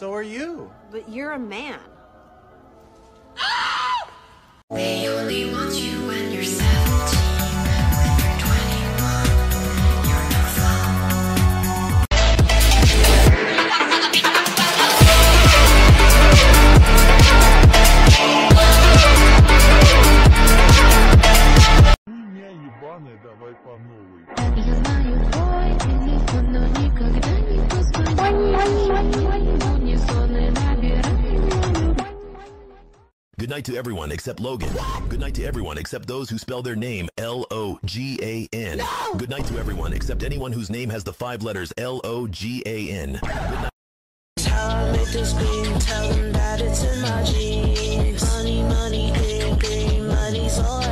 So are you. But you're a man. They only want you when you're 17. When you're 21, you're no fun. Меня ебаный, давай по новой. Night to everyone except Logan. Good night to everyone except those who spell their name L O G A N. Good night to everyone except anyone whose name has the five letters L O G A N. Good night. Tell make this beat, tell them that it's in my jeans. Money, money, green, green, money's all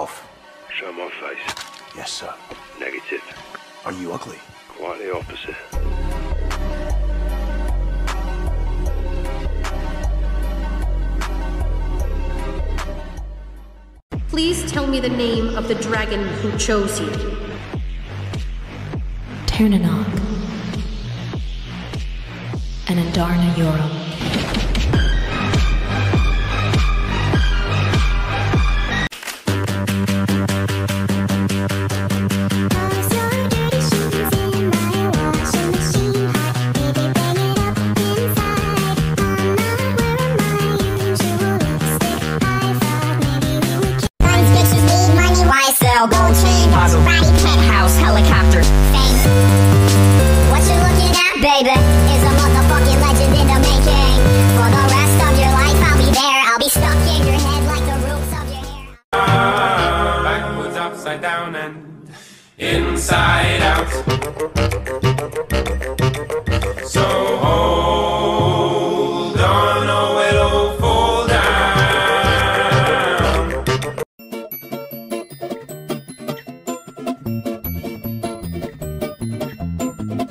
off. Show my face. Yes, sir. Negative. Are you ugly? Quite the opposite. Please tell me the name of the dragon who chose you. Ternanok. And Andarna Yoram. Upside down, and inside out. So hold on, or it'll fall down.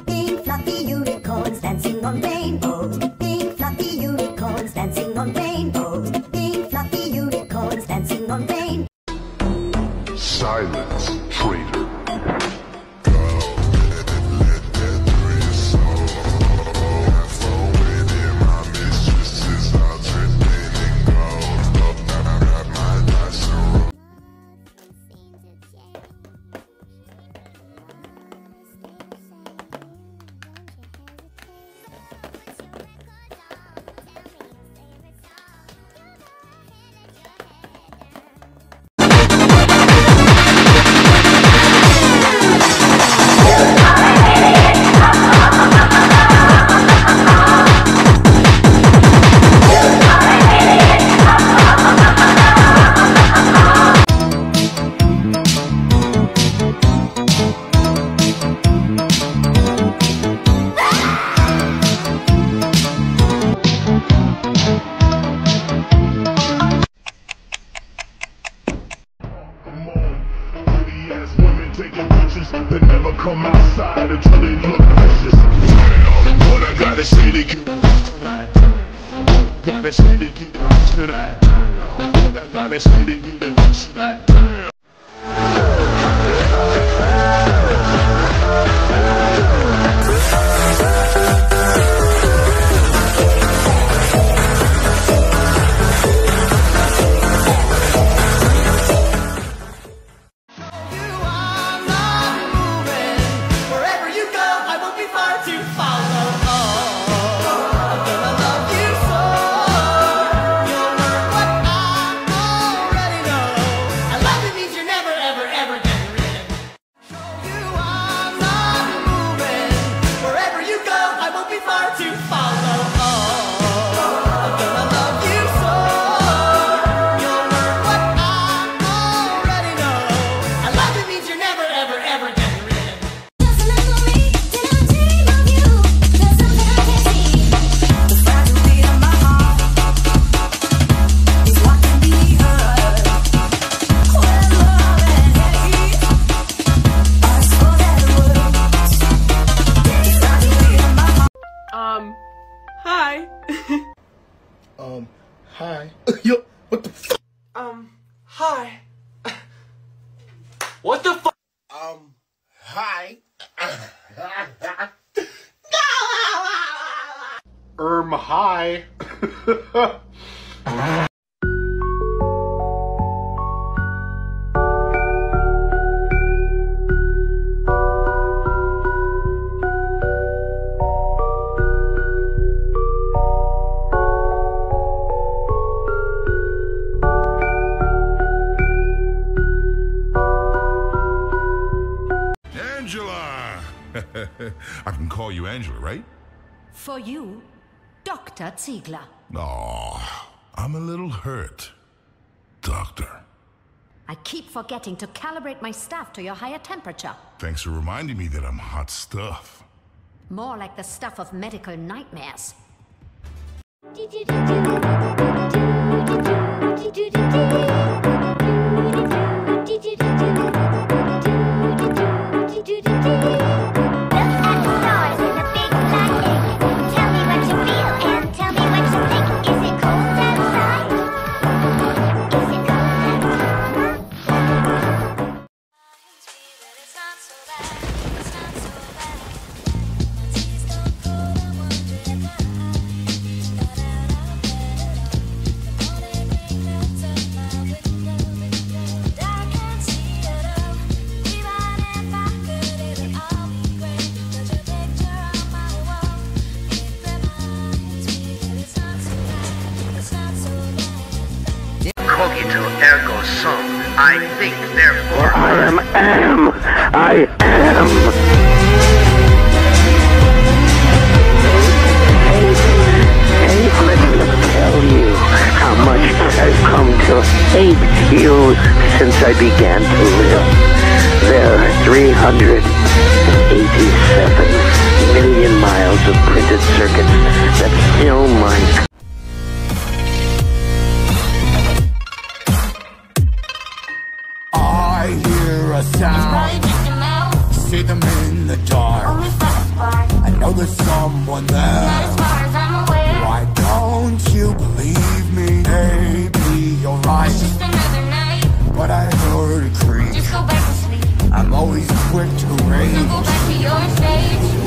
Pink fluffy unicorns dancing on rainbows. Pink fluffy unicorns dancing on rainbows. Got me Um, hi. Um, hi. Yo, what the f- um, hi. What the fuck? Um, hi. Erm, hi. I can call you Angela, right? For you, Dr. Ziegler. Oh, I'm a little hurt. Doctor, I keep forgetting to calibrate my staff to your higher temperature. thanks for reminding me that I'm hot stuff. More like the stuff of medical nightmares. Began to live. There are 387 million miles of printed circuits that fill my I hear a sound. See them in the dark. I know there's someone there. quick to rage. Go back to your stage.